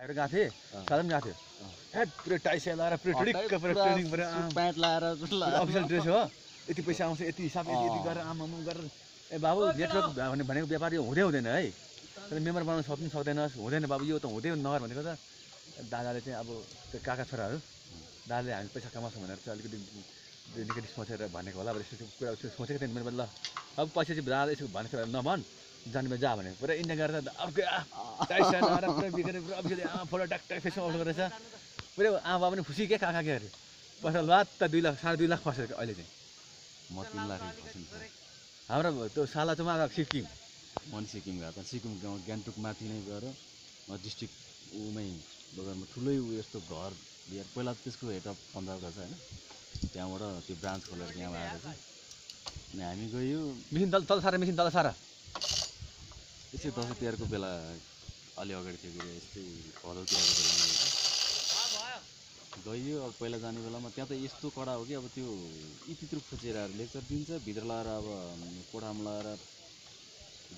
गएको थिएँ। सादा पनि गएको थियो। पुरै टाइ साइ लगाएर पुरै ट्रेनिङ पुरै प्यान्ट लाएर अफिसियल ड्रेस हो। यति पैसा आउँछ यति हिसाब यति यति। गरेर आमामा गरेर। ए बाबु नेटवर्क भने भनेको व्यापार यो हुँदै हुँदैन है। तर मेम्बर बनाउन सक्नु सक्दैनस् हुँदैन बाबु यो त हुँदै नगर भनेको त। दादाले चाहिँ अब त्यो काका छोराहरू दादाले हामी पैसा कमाउँछौँ भनेर चाहिँ अलिकति नेगेटिभ सोचेर भनेको होला। अब यस्तो कुरा सोचेको थिएँ मैले ल अब पछि चाहिँ दादा यसो भनेको नभन। जाने जा भने पुरा इन्डिया गएर त अर्कै पुरा बिग्रेर पुरा फोटो ट्याक ट्याक फेसमा अप्लोड गरेछ। पुरै आमा बाबा पनि खुसी के काका के अरे? पैसा लात दुई लाख साढे दुई लाख फसेको अहिले चाहिँ। म तिन लाख हाम्रो त्यो सालाचुमा गएको सिक्किम। मन सिक्किम गएको त सिक्किम गाउँ गान्तोक माथि नै गएर डिस्ट्रिक्ट उमै बगरमा ठुलै ऊ यस्तो घर लिएर पहिला त त्यसको हेड अफ पन्जाब रहेछ होइन। त्यहाँबाट त्यो ब्रान्च खोलेर यहाँ आएर चाहिँ अनि हामी गयो। मिसिन तल तल सारा मिसिन तल सारा। यसै दसैँ तिहारको बेला अलि अगाडि थियो के यस्तै भदौतिहारको बेलामा गयो। अब पहिला जाने बेलामा त्यहाँ त यस्तो कडा हो कि अब त्यो इतित्र खोजेर लेक्चर दिन्छ भित्र लगाएर अब कोठामा लगाएर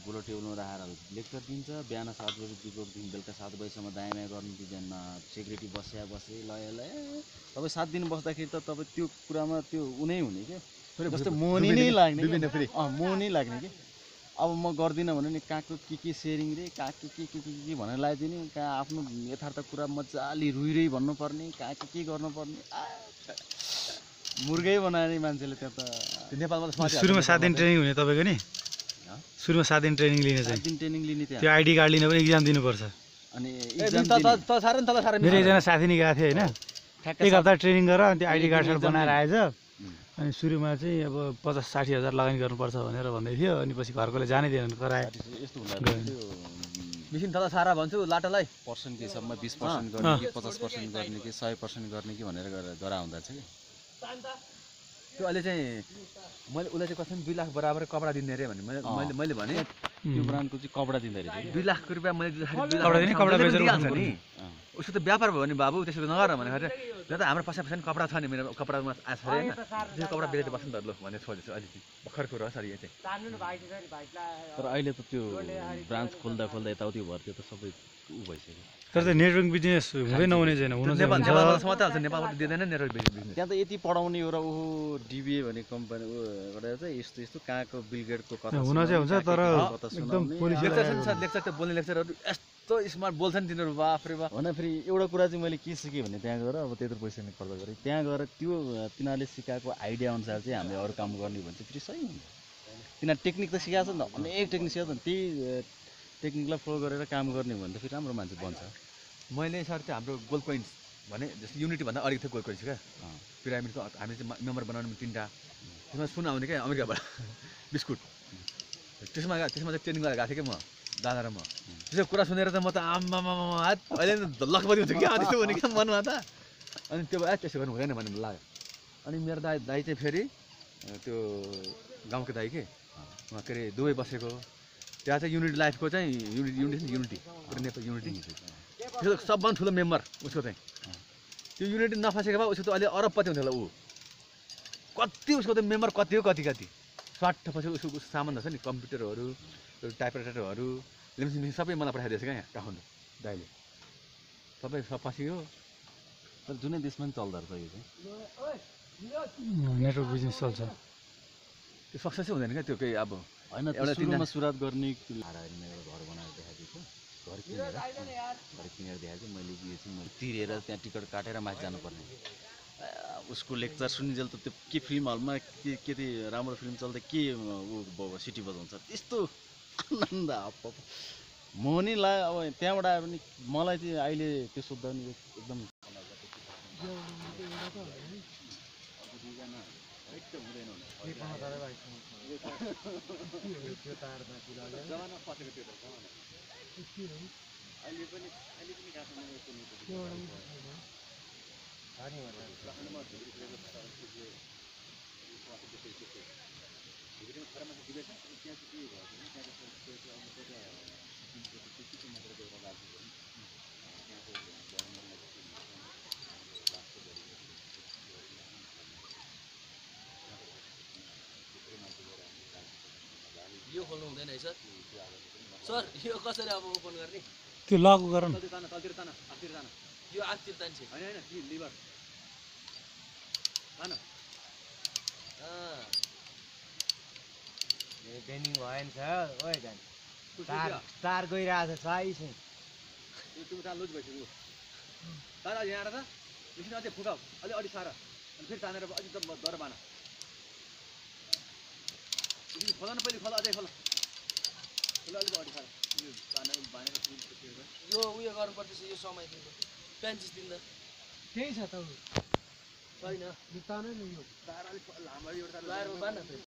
बुलो टेबलमा राखेर लेक्चर दिन्छ बिहान सात बजीदेखि बेलुका सात बजीसम्म दायाँ गर्नु दिँदैन सेक्युरिटी बस्या बसे लय लय। तपाईँ सात दिन बस्दाखेरि त तपाईँ त्यो कुरामा त्यो उनै हुने क्या जस्तो मोनी नै लाग्ने अँ मोनी लाग्ने कि? अब म गर्दिनँ भने नि कहाँको के के सेयरिङ रे कहाँ के के के के के भनेर लगाइदिने। कहाँ आफ्नो यथार्थ कुरा मजाले रुइरही भन्नुपर्ने कहाँ के के गर्नुपर्ने। मुर्गै बनाएर मान्छेले त्यहाँ त नेपालमा सुरुमा सात दिन ट्रेनिङ हुने तपाईँको नि? हँ? सुरुमा सात दिन ट्रेनिङ लिने सात चाहिँ दिन ट्रेनिङ लिने त्यो आइडी कार्ड लिन पनि इक्जाम दिनुपर्छ। अनि मेरो एकजना साथी नि गएको थियो होइन। एक हप्ता ट्रेनिङ गरेर अनि त्यो आइडी कार्ड बनाएर आएछ. अनि सुरुमा चाहिँ अब पचास साठी हजार लगानी गर्नुपर्छ भनेर भन्दै थियो। अनि पछि घरकोले जानै दिएन कराए यस्तो मिसिन तल सारा भन्छु लाटालाई। पर्सेन्टको हिसाबमा बिस पर्सेन्ट गर्ने कि पचास पर्सेन्ट गर्ने कि सय पर्सेन्ट गर्ने कि भनेर गरेर गरा हुँदा चाहिँ। कि त्यो अहिले चाहिँ मैले उसलाई चाहिँ कसम दुई लाख बराबर कपडा दिने अरे भने मैले। मैले भने त्यो ब्रान्डको चाहिँ कपडा दिँदो रहेछ दुई लाख रुपियाँ मैले उसको त व्यापार भयो नि बाबु त्यसो नगर भनेर ल त हाम्रो पैसा पैसा नि कपडा छ नि मेरो कपडामा आएको छ अरे होइन? त्यो कपडा बेचेर बस्नु त ल भनेर सोधेछु अलिकति। भर्खर कुरो हो सर यो चाहिँ तर अहिले त त्यो ब्रान्च खोल्दा खोल्दा यताउति भएर त्यो त सबै ऊ भइसक्यो। तर त्यो नेटवर्क बिजनेस हुँदै नहुने छैन हुनु चाहिँ नेपाल हुन्छ नेपालबाट समात्दै हाल्छ नेपालबाट दिँदैन नि बिजनेस। त्यहाँ त यति पढाउने हो र ऊ डिबिए भन्ने कम्पनी बाट चाहिँ यस्तो यस्तो कहाँको बिलगेटको कथा हुन चाहिँ हुन्छ तर एकदम लेक्चर छ लेक्चर त्यो बोल्ने लेक्चरहरू यस्तो स्मार्ट बोल्छ नि तिनीहरू बाफ रे बाफ होइन फेरि एउटा कुरा चाहिँ मैले के सिकेँ भने त्यहाँ गएर अब त्यत्रो पैसा नै खर्च गरेँ। त्यहाँ गएर त्यो तिनीहरूले सिकाएको आइडिया अनुसार चाहिँ हामीले अरू काम गर्ने भने चाहिँ फेरि सही हुन्छ। तिनीहरू टेक्निक त सिकाएको छ नि त अनेक टेक्निक सिकाएको छ नि त्यही टेक्निकलाई फलो गरेर काम गर्ने हो भने त फेरि राम्रो मान्छे बन्छ। मैले सर त्यो हाम्रो गोल्ड कोइन्स भने जस्तो युनिटी भन्दा अलिक थियो गोल्ड कोइन्स क्या। पिरामिडको हामीले चाहिँ मेम्बर बनाउनु तिनवटा। त्यसमा सुन आउने क्या अमेरिकाबाट। बिस्कुट। त्यसमा त्यसमा चाहिँ ट्रेनिङ गरेर गएको थिएँ कि म। दादा र म त्यसो कुरा सुनेर त म त आम्मामा अहिले लखपति हुन्छु क्या त्यस्तो हुने क्या मनमा त अनि त्यो त्यसो गर्नु हुँदैन भन्ने लाग्यो अनि मेरो दाइ दाइ चाहिँ फेरि त्यो गाउँको दाइ के के अरे दुबई बसेको त्यहाँ चाहिँ युनिटी लाइफको चाहिँ unity unity unity Nepal unity त्यो सबभन्दा ठुलो मेम्बर उसको चाहिँ त्यो युनिटी नफसेको भए उसको त अहिले अरबपति हुन्थ्यो होला ऊ कति उसको त मेम्बर कति हो कति कति स्वाट पछि उसको उसको सामान छ नि कम्प्युटरहरू टाइपराइटरहरू लेन्स मेसिन सबै मलाई पठाइदिएछ क्या यहाँ काठमाडौँ दाइले। सबै सब फसियो तर जुनै देशमा पनि चल्दो रहेछ यो चाहिँ। नेटवर्क बिजनेस चल्छ। त्यो सक्सेसै हुँदैन क्या त्यो केही अब होइन एउटा तिनजना- सुरुवात गर्ने एउटा घर बनाएर देखाएको घर किनेर घर किनेर देखाएको मैले यो चाहिँ मैले तिरेर त्यहाँ टिकट काटेर माथि जानुपर्ने। उसको लेक्चर सुनिजेल त त्यो के फिल्म हलमा के के त्यो राम्रो फिल्म चल्दा के ऊ सिटी बजाउँछ त्यस्तो आनन्द हप। म नि ला अब त्यहाँबाट आयो भने मलाई चाहिँ अहिले त्यो सोद्धा नि एकदम यो खोल्नु हुँदैन है सर। सर यो कसरी अब ओपन गर्ने? त्यो लगको गर यो आखतिर तान्छे होइन होइन कि लिभर तान बेन्डिङ भयो नि छ झन्। कुछ तार? तार गइरहेको छ सही चाहिँ यो तिम्रो तान लुज भइसक्यो तान अझै यहाँ आएर त एकछिन अझै फुकाउ। अलिक अलिक सार। अनि फेरि तानेर अझै त डर बान खोला न पहिले खोला अझै खोला। खोला अलिक अलिक सार। यो तानेर बानेर गरेर। यो उयो गर्नुपर्छ यो समय दिनु। पेन्चिस दिँदा त्यही छ त। छैन। तानै न यो तार अलिक लामो एउटा बान फेरि